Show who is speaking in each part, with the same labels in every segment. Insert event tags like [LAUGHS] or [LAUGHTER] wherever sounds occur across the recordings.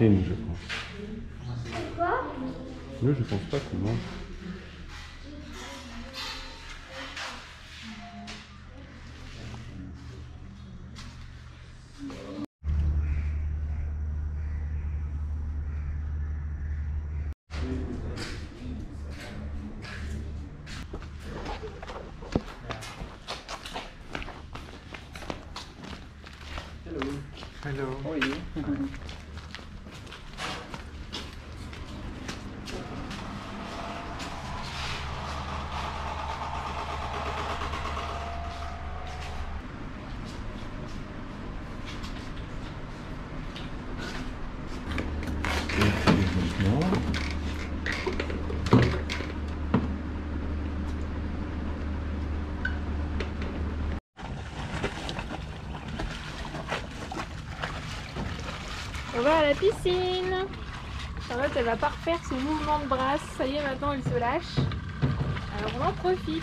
Speaker 1: je pense.
Speaker 2: Quoi?
Speaker 1: Nous, je pense pas qu'on mange. Hello.
Speaker 3: How are you?
Speaker 1: Et puis, doucement.
Speaker 4: On va à piscine. Charlotte, elle va pas refaire son mouvement de brasse. Ça y est, maintenant, elle se lâche. Alors, on en profite.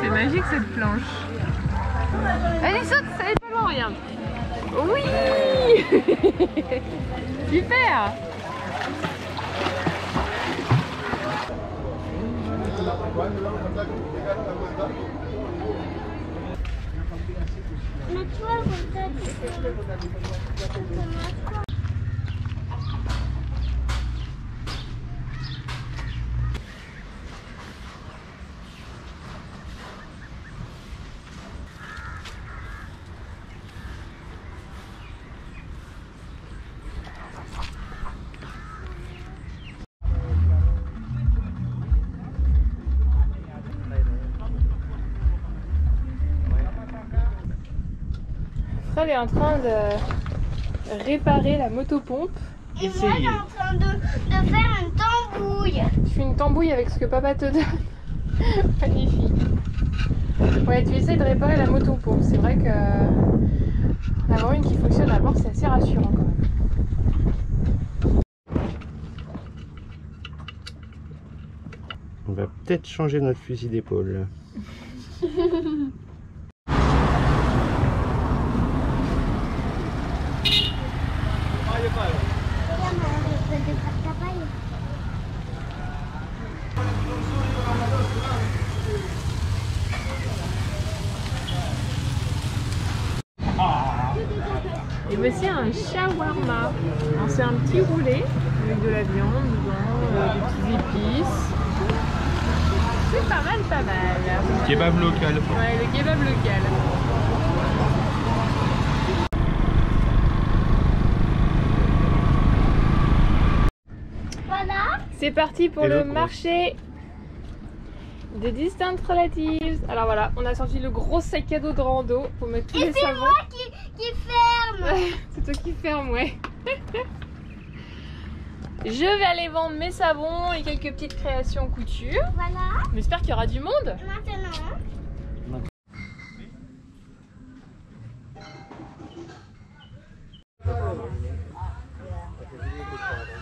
Speaker 4: C'est magique cette planche. Allez, saute, ça est pas loin, regarde. Oui [LAUGHS] Super
Speaker 2: Mais tu
Speaker 4: Fred est en train de réparer la motopompe.
Speaker 2: Et moi, je suis en train de, de faire une tambouille.
Speaker 4: Tu fais une tambouille avec ce que papa te donne. [LAUGHS] Magnifique. Ouais, tu essaies de réparer la motopompe. C'est vrai que avoir une qui fonctionne à bord, c'est assez rassurant quand même.
Speaker 1: On va peut-être changer notre fusil d'épaule. [LAUGHS]
Speaker 2: Regarde, je peux te faire ta paille.
Speaker 4: Voici un shawarma. C'est un petit roulé avec de la viande, dedans, euh, des petites épices. C'est pas mal, pas mal.
Speaker 3: Kebab local.
Speaker 4: Ouais, le kebab local.
Speaker 2: Voilà.
Speaker 4: C'est parti pour
Speaker 1: Et
Speaker 4: le
Speaker 1: le
Speaker 4: marché des Distant Relatives. Alors voilà, on a sorti le gros sac à dos de rando pour mettre tous
Speaker 2: Et
Speaker 4: les
Speaker 2: c'est
Speaker 4: savons.
Speaker 2: moi qui, qui ferme. [LAUGHS]
Speaker 4: c'est toi qui ferme, ouais. Je vais aller vendre mes savons et quelques petites créations couture.
Speaker 2: Voilà,
Speaker 4: J'espère qu'il y aura du monde.
Speaker 2: maintenant.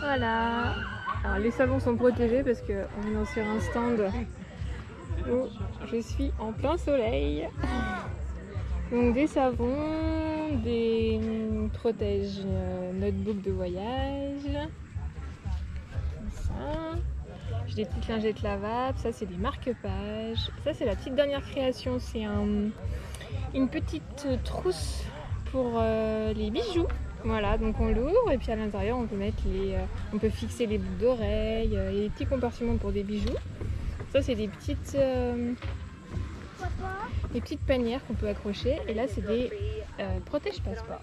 Speaker 4: Voilà. Alors les savons sont protégés parce que on est sur un stand où je suis en plein soleil. Donc des savons, des hum, protèges euh, notebook de voyage. Ça. J'ai des petites lingettes lavables, ça c'est des marque-pages. Ça c'est la petite dernière création, c'est un, une petite trousse pour euh, les bijoux. Voilà, donc on l'ouvre et puis à l'intérieur on peut mettre les, euh, on peut fixer les boucles d'oreilles et les petits compartiments pour des bijoux. Ça c'est des petites, euh, des petites panières qu'on peut accrocher et là c'est des euh, protège passeports.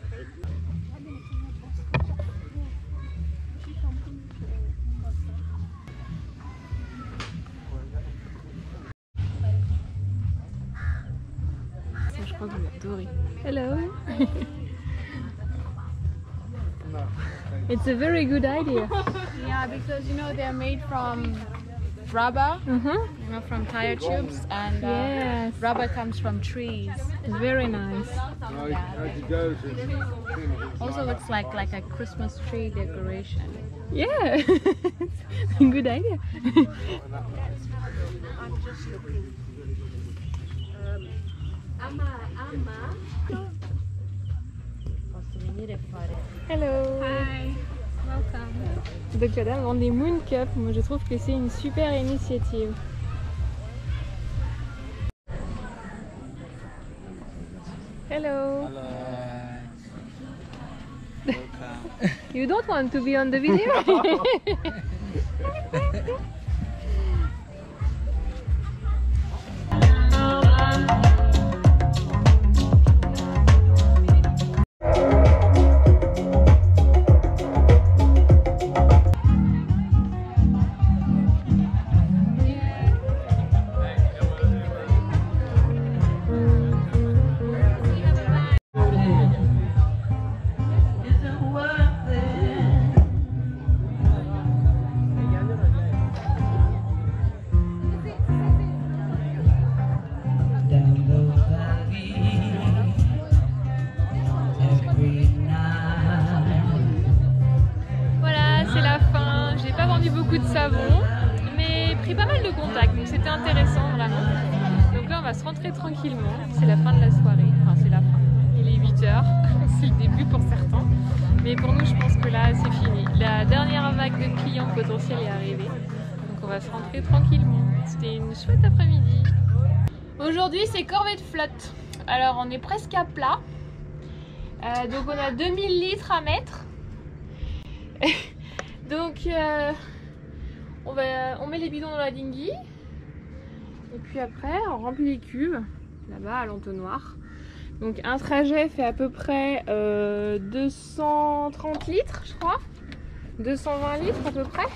Speaker 4: Ça je crois que vous adorez. Hello. It's a very good idea.
Speaker 5: Yeah, because you know they're made from rubber,
Speaker 4: Uh-huh.
Speaker 5: you know, from tire tubes, and uh,
Speaker 4: Yes.
Speaker 5: rubber comes from trees.
Speaker 4: Very nice.
Speaker 5: Also, looks like like a Christmas tree decoration.
Speaker 4: Yeah. [LAUGHS] good idea. [LAUGHS] Hello.
Speaker 5: Hi, welcome.
Speaker 4: Donc la dame vend des Moon Cup. Moi je trouve que c'est une super initiative. Hello. [LAUGHS] You don't want to be on the video? [LAUGHS] [LAUGHS] de savon, mais pris pas mal de contacts, donc c'était intéressant vraiment. Donc là, on va se rentrer tranquillement. C'est la fin de la soirée. Enfin, c'est la fin. Il est 8h. [LAUGHS] c'est le début pour certains. Mais pour nous, je pense que là, c'est fini. La dernière vague de clients potentiels est arrivée. Donc on va se rentrer tranquillement. C'était une chouette après-midi. Aujourd'hui, c'est corvée de flotte. Alors, on est presque à plat. Euh, donc, on a 2000 litres à mettre. [LAUGHS] Donc, euh, on, met les bidons dans la dinghy. Et puis après, on remplit les cubes, là-bas à l'entonnoir. Donc, un trajet fait à peu près euh, 230 litres, je crois. 220 litres à peu près.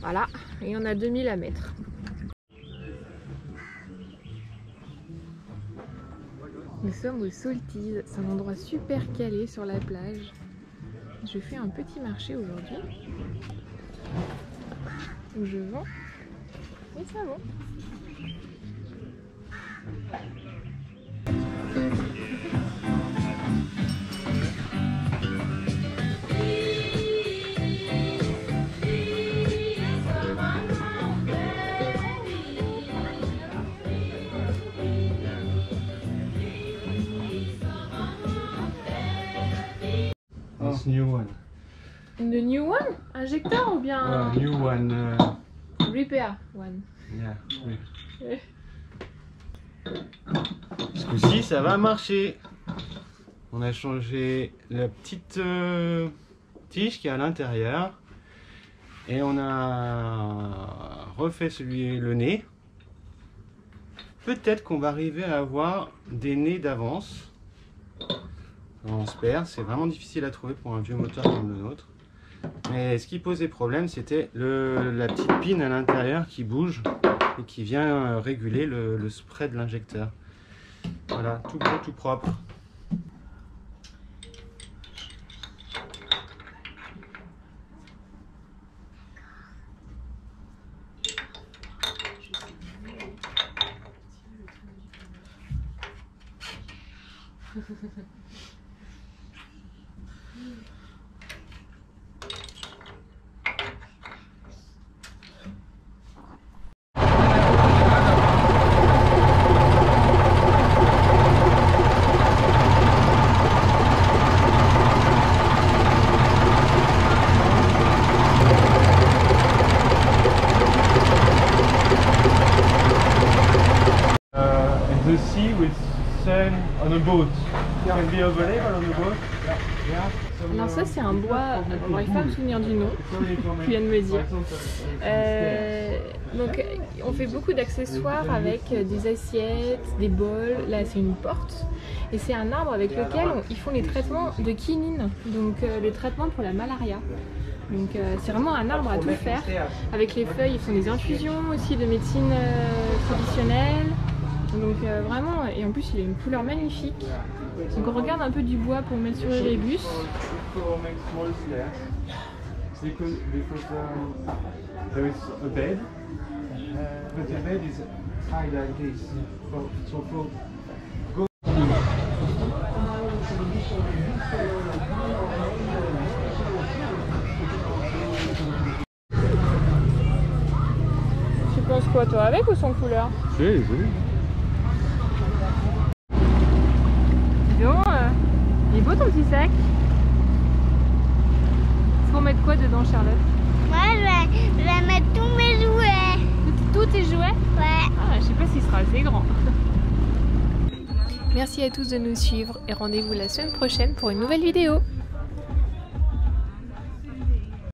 Speaker 4: Voilà, et on a 2000 à mettre. Nous sommes au Salties, c'est un endroit super calé sur la plage. Je fais un petit marché aujourd'hui où je vends.
Speaker 1: This new one.
Speaker 4: The new one Injecteur ou bien
Speaker 1: Uh, new one. Uh,
Speaker 4: repair one
Speaker 1: yeah. oui. Ce coup-ci, ça va marcher. On a changé la petite euh, tige qui est à l'intérieur. Et on a refait celui le nez. Peut-être qu'on va arriver à avoir des nez d'avance. On espère, c'est vraiment difficile à trouver pour un vieux moteur comme le nôtre. Mais ce qui posait problème, c'était la petite pine à l'intérieur qui bouge et qui vient euh, réguler le, le spray de l'injecteur. Voilà, tout beau, tout propre. [LAUGHS]
Speaker 3: on a boat. Can be available on a boat? Yeah.
Speaker 4: Alors ça c'est un bois, je n'arrive pas à me souvenir du nom, [LAUGHS] tu viens de me dire. Euh, donc on fait beaucoup d'accessoires avec des assiettes, des bols, là c'est une porte. Et c'est un arbre avec lequel on- ils font les traitements de quinine, donc euh, les traitements pour la malaria. Donc euh, c'est vraiment un arbre à tout faire. Avec les feuilles, ils font des infusions aussi de médecine euh, traditionnelle. Donc euh, vraiment, et en plus il a une couleur magnifique. Donc on regarde un peu du bois pour mettre sur le rébus.
Speaker 3: For make small stairs. Because, because um, there is a bed, but the bed is high like this. For, so for go.
Speaker 4: Tu penses quoi toi, avec ou sans couleur?
Speaker 1: C'est joli.
Speaker 4: Dis donc, euh, il est beau ton petit sac. Faut mettre quoi dedans Charlotte
Speaker 2: Moi, je vais, je vais mettre tous mes jouets.
Speaker 4: Tous tes jouets
Speaker 2: Ouais.
Speaker 4: Ah, je sais pas s'il sera assez grand. Merci à tous de nous suivre et rendez-vous la semaine prochaine pour une nouvelle vidéo.